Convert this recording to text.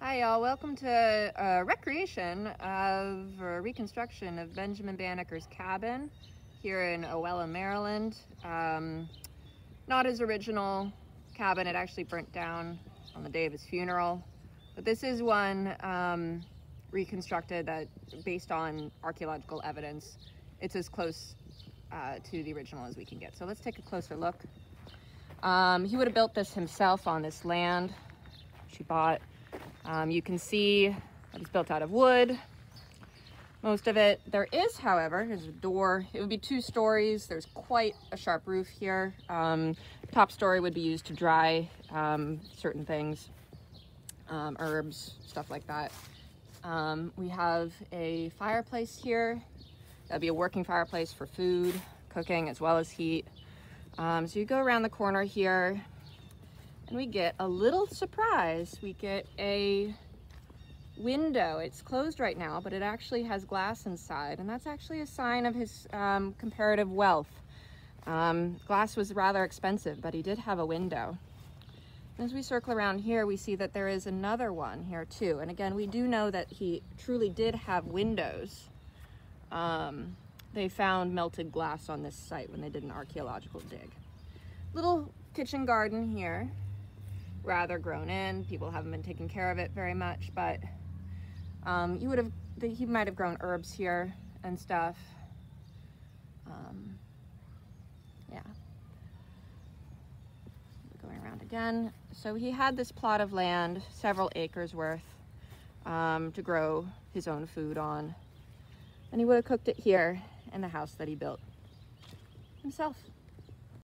Hi y'all, welcome to a recreation of a reconstruction of Benjamin Banneker's cabin here in Oella, Maryland. Um, not his original cabin, it actually burnt down on the day of his funeral. But this is one um, reconstructed that based on archaeological evidence. It's as close uh, to the original as we can get. So let's take a closer look. Um, he would have built this himself on this land she bought um, you can see that it's built out of wood, most of it. There is, however, there's a door. It would be two stories. There's quite a sharp roof here. Um, top story would be used to dry um, certain things, um, herbs, stuff like that. Um, we have a fireplace here. That'd be a working fireplace for food, cooking, as well as heat. Um, so you go around the corner here, and we get a little surprise. We get a window. It's closed right now, but it actually has glass inside, and that's actually a sign of his um, comparative wealth. Um, glass was rather expensive, but he did have a window. As we circle around here, we see that there is another one here too. And again, we do know that he truly did have windows. Um, they found melted glass on this site when they did an archaeological dig. Little kitchen garden here rather grown in. People haven't been taking care of it very much, but um, you would have, he might have grown herbs here and stuff. Um, yeah. Going around again. So he had this plot of land, several acres worth, um, to grow his own food on. And he would have cooked it here in the house that he built himself.